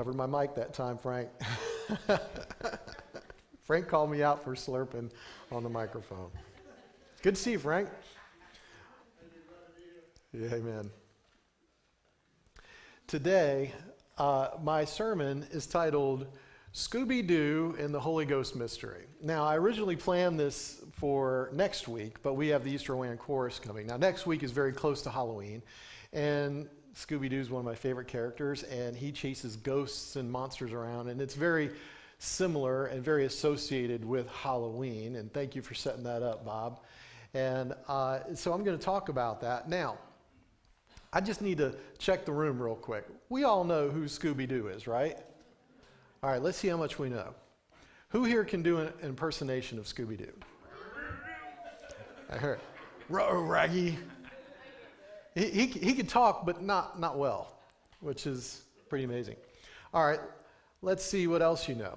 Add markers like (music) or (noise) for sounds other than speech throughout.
Covered my mic that time, Frank. (laughs) Frank called me out for slurping on the microphone. Good to see you, Frank. Yeah, amen. Today, uh, my sermon is titled Scooby Doo and the Holy Ghost Mystery. Now, I originally planned this for next week, but we have the Easterland chorus coming. Now, next week is very close to Halloween, and Scooby Doo is one of my favorite characters, and he chases ghosts and monsters around, and it's very similar and very associated with Halloween. And thank you for setting that up, Bob. And uh, so I'm going to talk about that. Now, I just need to check the room real quick. We all know who Scooby Doo is, right? All right, let's see how much we know. Who here can do an impersonation of Scooby Doo? I heard. Row, Raggy. He, he, could talk, but not, not well, which is pretty amazing. All right, let's see what else you know.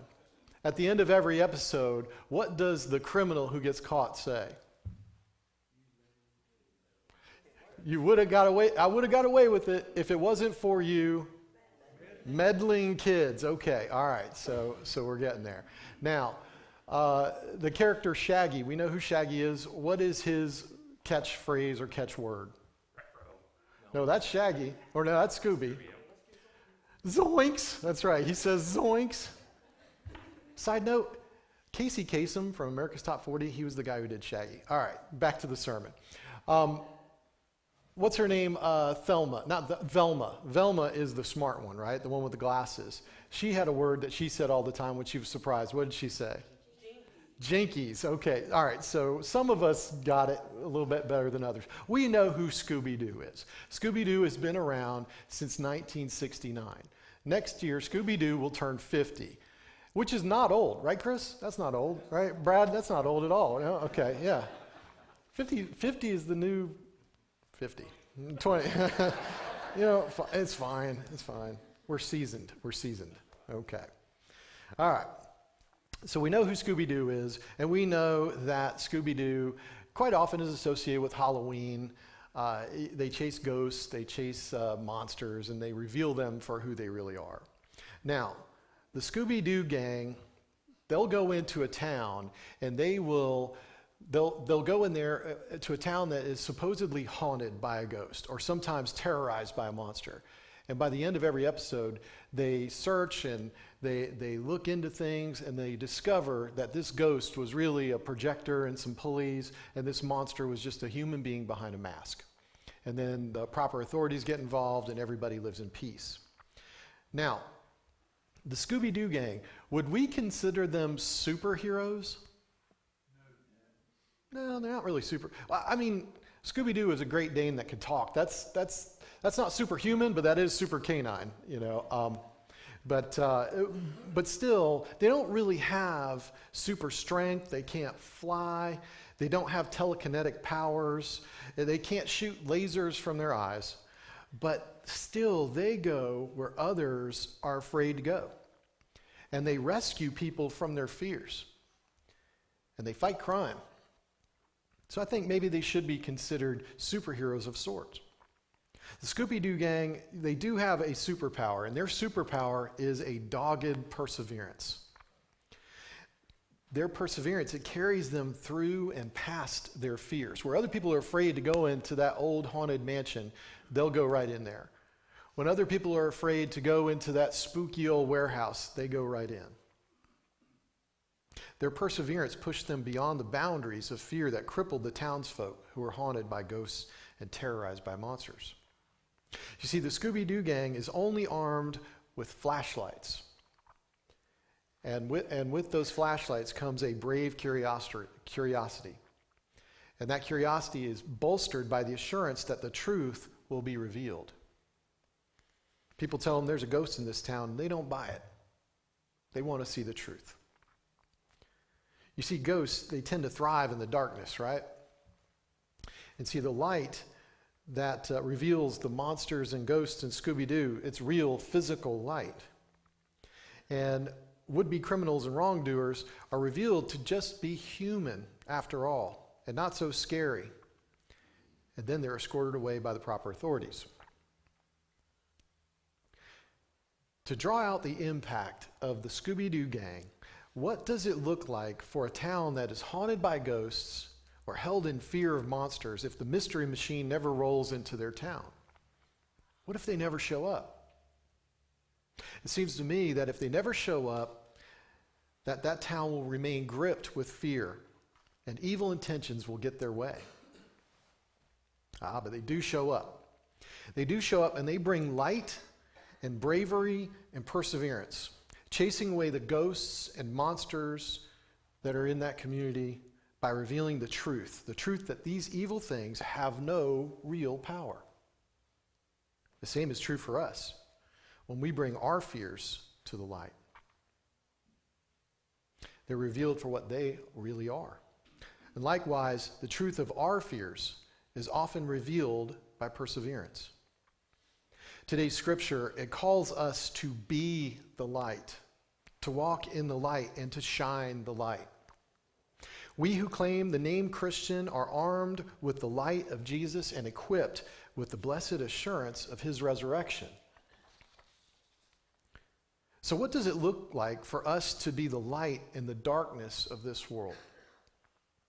At the end of every episode, what does the criminal who gets caught say? You would have got away, I would have got away with it if it wasn't for you meddling kids. Okay, all right, so, so we're getting there. Now, uh, the character Shaggy, we know who Shaggy is. What is his catchphrase or catchword? No, that's Shaggy. Or no, that's Scooby. Zoinks. That's right. He says zoinks. Side note Casey Kasem from America's Top 40, he was the guy who did Shaggy. All right, back to the sermon. Um, what's her name? Uh, Thelma. Not the, Velma. Velma is the smart one, right? The one with the glasses. She had a word that she said all the time when she was surprised. What did she say? Jinkies. Okay. All right. So some of us got it a little bit better than others. We know who Scooby Doo is. Scooby Doo has been around since 1969. Next year, Scooby Doo will turn 50, which is not old, right, Chris? That's not old, right? Brad, that's not old at all. No? Okay. Yeah. 50, 50 is the new 50. 20. (laughs) you know, it's fine. It's fine. We're seasoned. We're seasoned. Okay. All right. So we know who Scooby Doo is, and we know that Scooby Doo quite often is associated with Halloween. Uh, they chase ghosts, they chase uh, monsters, and they reveal them for who they really are. Now, the Scooby Doo gang, they'll go into a town and they will. They'll, they'll go in there uh, to a town that is supposedly haunted by a ghost or sometimes terrorized by a monster. And by the end of every episode, they search and they, they look into things and they discover that this ghost was really a projector and some pulleys, and this monster was just a human being behind a mask. And then the proper authorities get involved and everybody lives in peace. Now, the Scooby Doo gang, would we consider them superheroes? No, they're not really super. I mean, Scooby Doo is a Great Dane that could talk. That's, that's, that's not superhuman, but that is super canine, you know. Um, but, uh, but still, they don't really have super strength. They can't fly. They don't have telekinetic powers. They can't shoot lasers from their eyes. But still, they go where others are afraid to go. And they rescue people from their fears. And they fight crime. So I think maybe they should be considered superheroes of sorts. The Scooby Doo gang, they do have a superpower, and their superpower is a dogged perseverance. Their perseverance, it carries them through and past their fears. Where other people are afraid to go into that old haunted mansion, they'll go right in there. When other people are afraid to go into that spooky old warehouse, they go right in. Their perseverance pushed them beyond the boundaries of fear that crippled the townsfolk who were haunted by ghosts and terrorized by monsters. You see, the Scooby Doo gang is only armed with flashlights. And with, and with those flashlights comes a brave curiosity. And that curiosity is bolstered by the assurance that the truth will be revealed. People tell them there's a ghost in this town, they don't buy it. They want to see the truth. You see, ghosts, they tend to thrive in the darkness, right? And see, the light that uh, reveals the monsters and ghosts in Scooby Doo. It's real physical light. And would be criminals and wrongdoers are revealed to just be human after all and not so scary. And then they're escorted away by the proper authorities. to draw out the impact of the Scooby Doo gang, what does it look like for a town that is haunted by ghosts or held in fear of monsters if the mystery machine never rolls into their town? What if they never show up? It seems to me that if they never show up, that that town will remain gripped with fear and evil intentions will get their way. Ah, but they do show up. They do show up and they bring light and bravery and perseverance, chasing away the ghosts and monsters that are in that community by revealing the truth the truth that these evil things have no real power. The same is true for us when we bring our fears to the light. They're revealed for what they really are. And likewise, the truth of our fears is often revealed by perseverance. Today's scripture, it calls us to be the light, to walk in the light, and to shine the light. We who claim the name Christian are armed with the light of Jesus and equipped with the blessed assurance of his resurrection. So, what does it look like for us to be the light in the darkness of this world?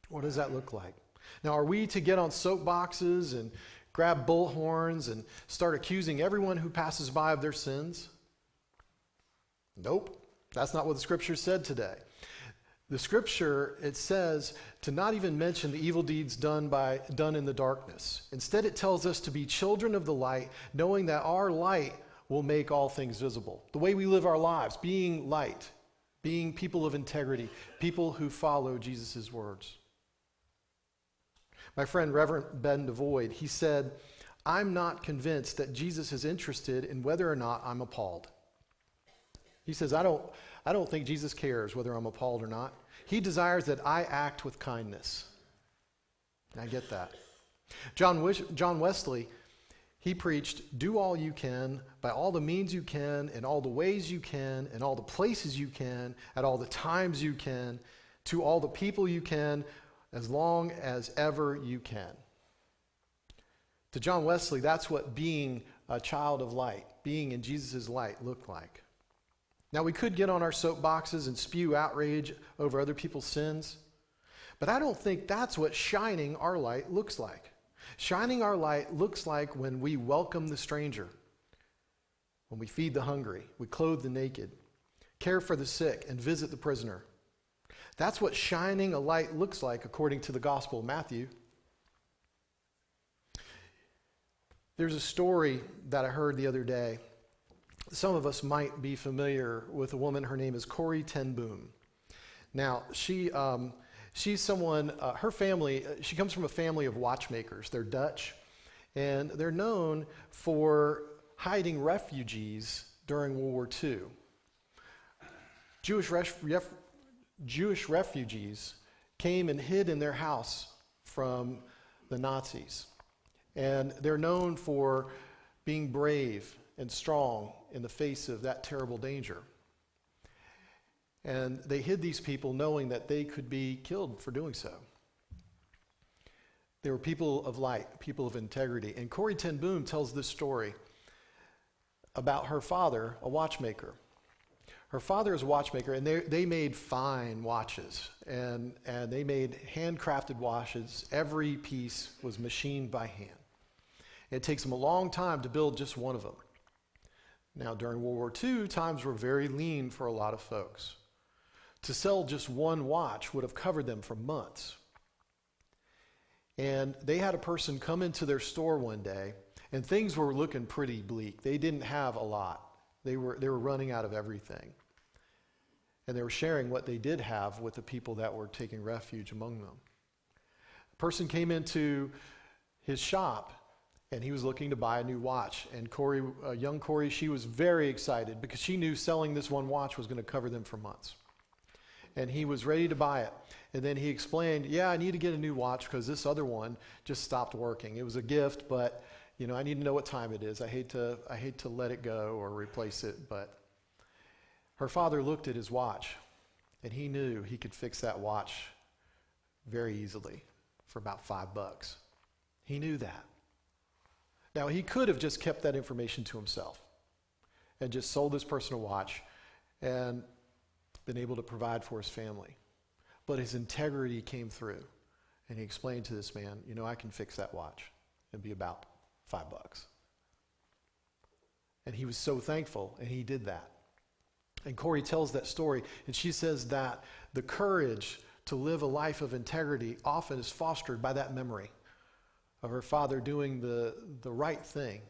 What does that look like? Now, are we to get on soapboxes and grab bullhorns and start accusing everyone who passes by of their sins? Nope. That's not what the scripture said today. The scripture, it says to not even mention the evil deeds done, by, done in the darkness. Instead, it tells us to be children of the light, knowing that our light will make all things visible. The way we live our lives, being light, being people of integrity, people who follow Jesus' words. My friend Reverend Ben DeVoid, he said, I'm not convinced that Jesus is interested in whether or not I'm appalled. He says, I don't, I don't think Jesus cares whether I'm appalled or not. He desires that I act with kindness. And I get that. John, Wish, John Wesley, he preached, Do all you can, by all the means you can, in all the ways you can, in all the places you can, at all the times you can, to all the people you can, as long as ever you can. To John Wesley, that's what being a child of light, being in Jesus' light, looked like. Now, we could get on our soapboxes and spew outrage over other people's sins, but I don't think that's what shining our light looks like. Shining our light looks like when we welcome the stranger, when we feed the hungry, we clothe the naked, care for the sick, and visit the prisoner. That's what shining a light looks like according to the Gospel of Matthew. There's a story that I heard the other day. Some of us might be familiar with a woman. Her name is Corrie ten Boom. Now, she, um, she's someone, uh, her family, uh, she comes from a family of watchmakers. They're Dutch, and they're known for hiding refugees during World War II. Jewish ref- ref- Jewish refugees came and hid in their house from the Nazis. And they're known for being brave and strong in the face of that terrible danger. And they hid these people knowing that they could be killed for doing so. They were people of light, people of integrity. And Corrie ten Boom tells this story about her father, a watchmaker. Her father is a watchmaker, and they, they made fine watches, and, and they made handcrafted watches. Every piece was machined by hand. It takes them a long time to build just one of them. Now, during World War II, times were very lean for a lot of folks. To sell just one watch would have covered them for months. And they had a person come into their store one day, and things were looking pretty bleak. They didn't have a lot, they were, they were running out of everything. And they were sharing what they did have with the people that were taking refuge among them. A person came into his shop and he was looking to buy a new watch. And Corrie, uh, young Corrie, she was very excited because she knew selling this one watch was going to cover them for months. And he was ready to buy it. And then he explained, Yeah, I need to get a new watch because this other one just stopped working. It was a gift, but you know, I need to know what time it is. I hate to, I hate to let it go or replace it, but her father looked at his watch, and he knew he could fix that watch very easily for about five bucks. He knew that. Now, he could have just kept that information to himself. and just sold this person a watch and been able to provide for his family. But his integrity came through. And he explained to this man, you know, I can fix that watch. It'd be about five bucks. And he was so thankful, and he did that. And Corrie tells that story, and she says that the courage to live a life of integrity often is fostered by that memory of her father doing the, the right thing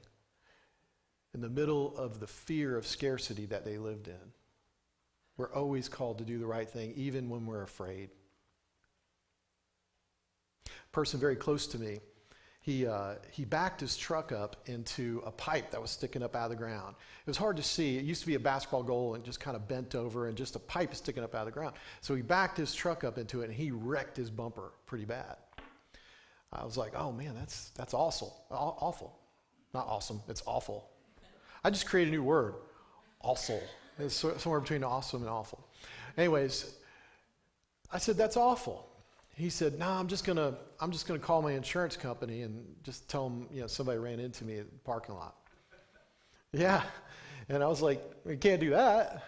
in the middle of the fear of scarcity that they lived in. We're always called to do the right thing, even when we're afraid. A person very close to me, he, uh, he backed his truck up into a pipe that was sticking up out of the ground. It was hard to see. It used to be a basketball goal and just kind of bent over and just a pipe sticking up out of the ground. So he backed his truck up into it and he wrecked his bumper pretty bad. I was like, oh man, that's, that's awful. Awful. Not awesome, it's awful. I just created a new word, awful. It's somewhere between awesome and awful. Anyways, I said, that's awful. He said, no, I'm just gonna, I'm just gonna call my insurance company and just tell them, you know, somebody ran into me at the parking lot. yeah. And I was like, we can't do that.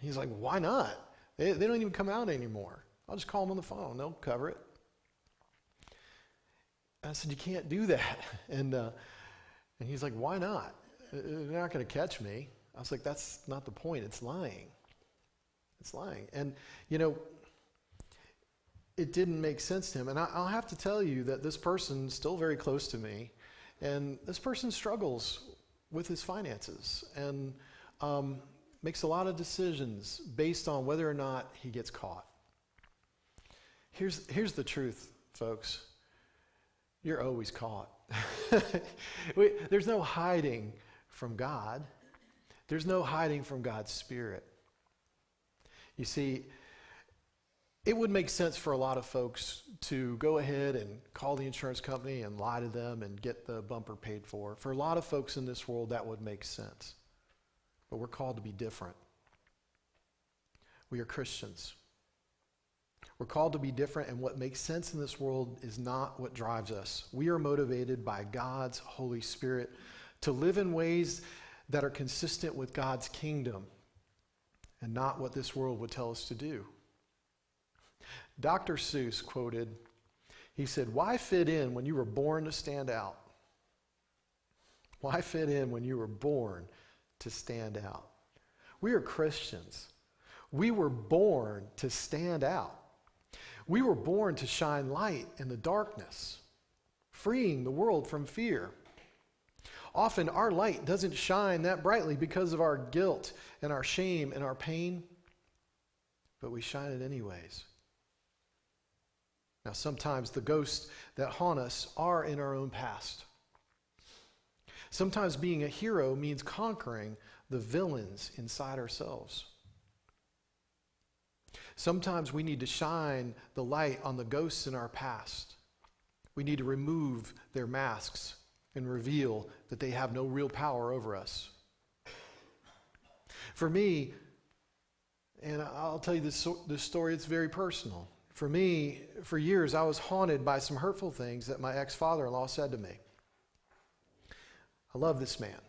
He's like, why not? They, they don't even come out anymore. I'll just call them on the phone. They'll cover it. I said, you can't do that. (laughs) And, uh, and he's like, why not? They're not going to catch me. I was like, that's not the point. It's lying. It's lying. And, you know, it didn't make sense to him. And I, will have to tell you that this person's still very close to me. And this person struggles with his finances and um, makes a lot of decisions based on whether or not he gets caught. Here's, here's the truth, folks you're always caught. (laughs) There's no hiding from God. There's no hiding from God's Spirit. You see, it would make sense for a lot of folks to go ahead and call the insurance company and lie to them and get the bumper paid for. For a lot of folks in this world, that would make sense. But we're called to be different. We are Christians. We're called to be different, and what makes sense in this world is not what drives us. We are motivated by God's Holy Spirit to live in ways that are consistent with God's kingdom and not what this world would tell us to do. Dr. Seuss quoted, he said, Why fit in when you were born to stand out? Why fit in when you were born to stand out? We are Christians. We were born to stand out. We were born to shine light in the darkness, freeing the world from fear. Often our light doesn't shine that brightly because of our guilt and our shame and our pain, but we shine it anyways. Now, sometimes the ghosts that haunt us are in our own past. Sometimes being a hero means conquering the villains inside ourselves. Sometimes we need to shine the light on the ghosts in our past. We need to remove their masks and reveal that they have no real power over us. For me, and I'll tell you this, this story, it's very personal. For me, for years, I was haunted by some hurtful things that my ex father in law said to me. I love this man.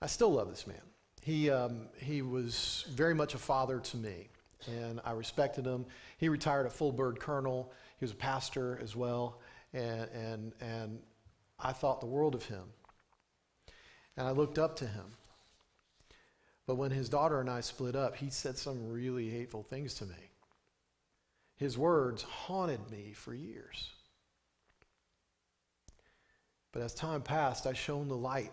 I still love this man. He, um, he was very much a father to me, and I respected him. He retired a full bird colonel. He was a pastor as well, and, and, and I thought the world of him. And I looked up to him. But when his daughter and I split up, he said some really hateful things to me. His words haunted me for years. But as time passed, I shone the light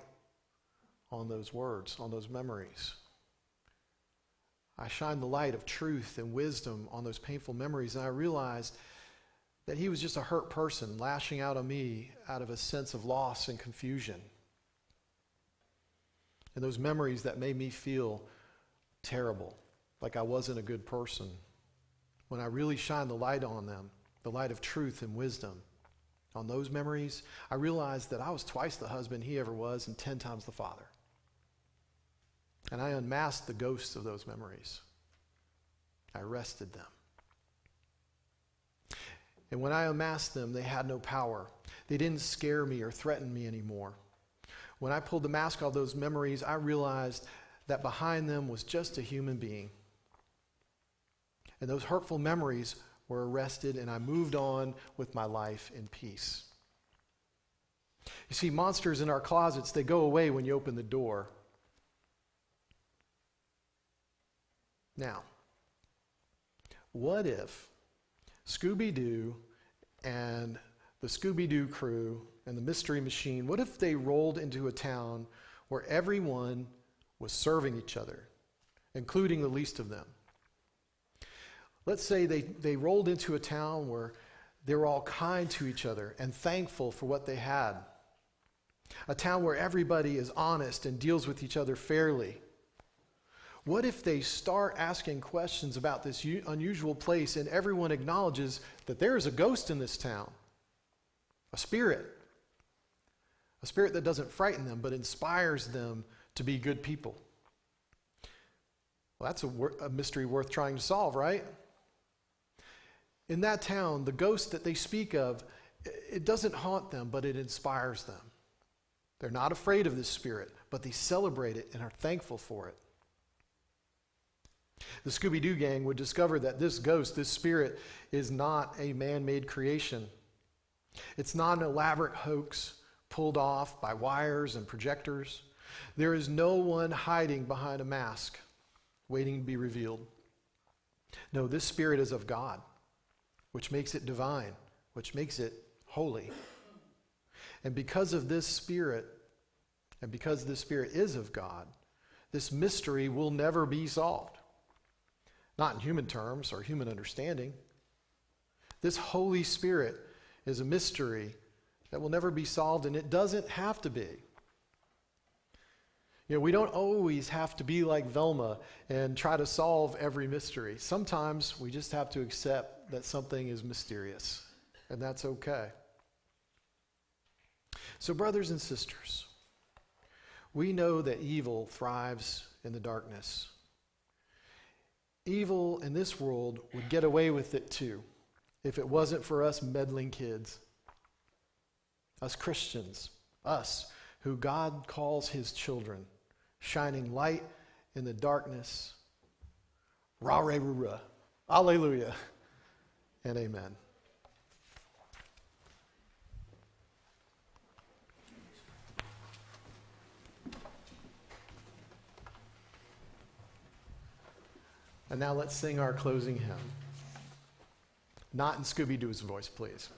on those words, on those memories. I shined the light of truth and wisdom on those painful memories, and I realized that he was just a hurt person lashing out on me out of a sense of loss and confusion. And those memories that made me feel terrible, like I wasn't a good person, when I really shined the light on them, the light of truth and wisdom, on those memories, I realized that I was twice the husband he ever was and 10 times the father. And I unmasked the ghosts of those memories. I arrested them. And when I unmasked them, they had no power. They didn't scare me or threaten me anymore. When I pulled the mask off those memories, I realized that behind them was just a human being. And those hurtful memories were arrested, and I moved on with my life in peace. You see, monsters in our closets, they go away when you open the door. Now, what if Scooby Doo and the Scooby Doo crew and the Mystery Machine, what if they rolled into a town where everyone was serving each other, including the least of them? Let's say they, they rolled into a town where they were all kind to each other and thankful for what they had. A town where everybody is honest and deals with each other fairly. What if they start asking questions about this unusual place and everyone acknowledges that there is a ghost in this town? A spirit. A spirit that doesn't frighten them but inspires them to be good people. Well, that's a, wor- a mystery worth trying to solve, right? In that town, the ghost that they speak of, it doesn't haunt them, but it inspires them. They're not afraid of this spirit, but they celebrate it and are thankful for it. The Scooby Doo gang would discover that this ghost, this spirit, is not a man made creation. It's not an elaborate hoax pulled off by wires and projectors. There is no one hiding behind a mask waiting to be revealed. No, this spirit is of God which makes it divine, which makes it holy. And because of this Spirit, and because this Spirit is of God, this mystery will never be solved. Not in human terms or human understanding. This Holy Spirit is a mystery that will never be solved, and it doesn't have to be. You know, we don't always have to be like Velma and try to solve every mystery. Sometimes we just have to accept that something is mysterious, and that's okay. So, brothers and sisters, we know that evil thrives in the darkness. Evil in this world would get away with it too if it wasn't for us meddling kids, us Christians, us who God calls his children shining light in the darkness. Ra re ra. Alleluia. And amen. And now let's sing our closing hymn. Not in Scooby Doo's voice, please.